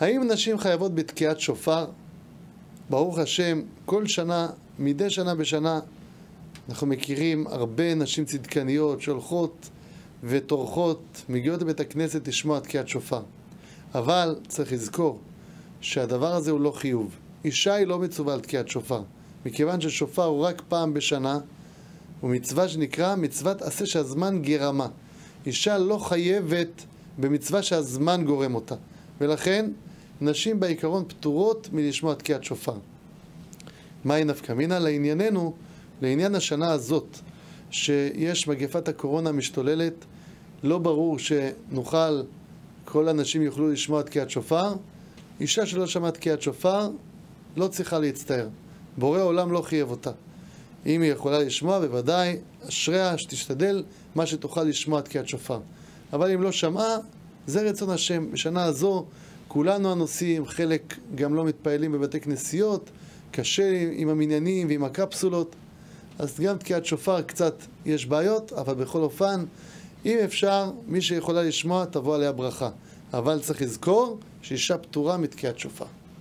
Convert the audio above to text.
האם נשים חייבות בתקיעת שופר? ברוך השם, כל שנה, מדי שנה בשנה, אנחנו מכירים הרבה נשים צדקניות שהולכות וטורחות, מגיעות לבית הכנסת לשמוע תקיעת שופר. אבל צריך לזכור שהדבר הזה הוא לא חיוב. אישה היא לא מצווה על תקיעת שופר, מכיוון ששופר הוא רק פעם בשנה, הוא מצווה שנקרא מצוות עשה שהזמן גרמה. אישה לא חייבת במצווה שהזמן גורם אותה, ולכן נשים בעיקרון פטורות מלשמוע תקיעת שופר. מהי נפקא מינה? לענייננו, לעניין השנה הזאת, שיש מגפת הקורונה משתוללת, לא ברור שנוכל, כל הנשים יוכלו לשמוע תקיעת שופר. אישה שלא שמעה תקיעת שופר, לא צריכה להצטער. בורא עולם לא חייב אותה. אם היא יכולה לשמוע, בוודאי, אשריה שתשתדל מה שתוכל לשמוע תקיעת שופר. אבל אם לא שמעה, זה רצון השם. בשנה הזו כולנו הנוסעים, חלק גם לא מתפעלים בבתי כנסיות, קשה עם המניינים ועם הקפסולות, אז גם תקיעת שופר קצת יש בעיות, אבל בכל אופן, אם אפשר, מי שיכולה לשמוע, תבוא עליה ברכה. אבל צריך לזכור שאישה פטורה מתקיעת שופר.